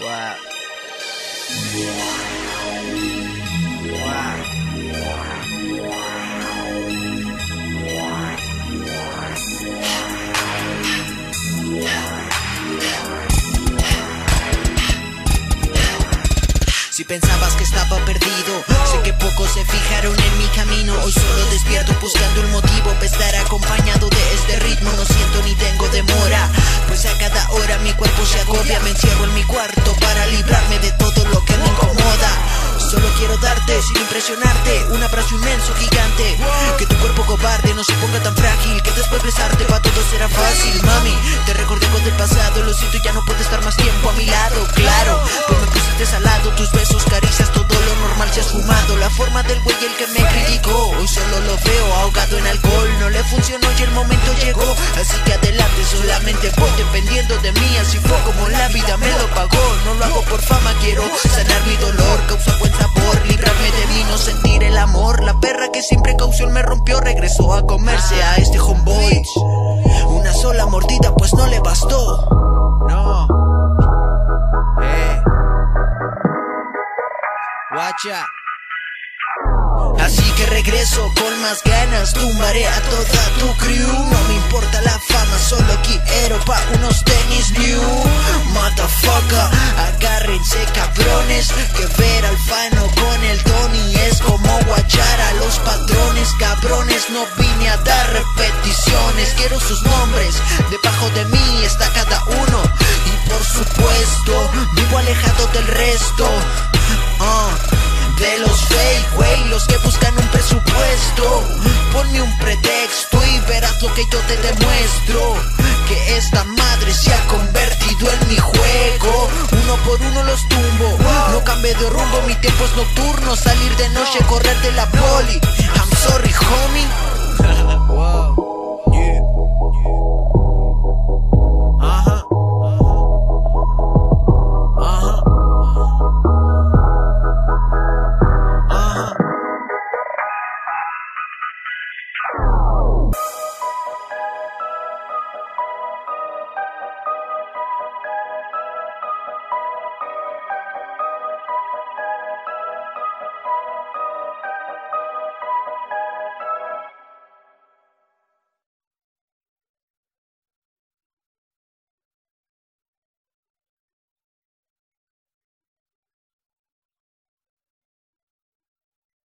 Si pensabas que estaba perdido, sé que pocos se fijaron en mi camino. Hoy solo despierto buscando un motivo para estar acompañado de este ritmo. No siento ni tengo demora, pues a cada hora mi cuerpo se agobia. Me encierro en mi cuarto impresionarte, un abrazo inmenso, gigante. Que tu cuerpo cobarde no se ponga tan frágil, que después besarte para todo será fácil. Mami, te recordé con el pasado, lo siento, ya no puedo estar más tiempo a mi lado, claro. Pues me pusiste salado, tus besos, caricias, todo lo normal se ha esfumado. La forma del güey el que me criticó, hoy solo lo veo ahogado en alcohol. No le funcionó y el momento llegó, así que adelante, solamente voy dependiendo de mí. Así fue como la vida me lo pagó. No lo hago por fama, quiero sanar sin precaución me rompió regresó a comerse a este homeboy. Una sola mordida, pues no le bastó. No. Eh. Guacha. Así que regreso con más ganas, tumbaré a toda tu crew. No me importa la fama, solo quiero pa' unos tenis new. Motherfucker, no vine a dar repeticiones, quiero sus nombres, debajo de mí está cada uno. Y por supuesto, vivo alejado del resto. Ah, de los fake, güey, los que buscan un presupuesto. Ponme un pretexto y verás lo que yo te demuestro. Que esta madre se ha convertido en mi juego. Uno por uno los tumbo. No cambie de rumbo, mi tiempo es nocturno salir de noche, correr de la poli. I'm sorry, homie. Wow.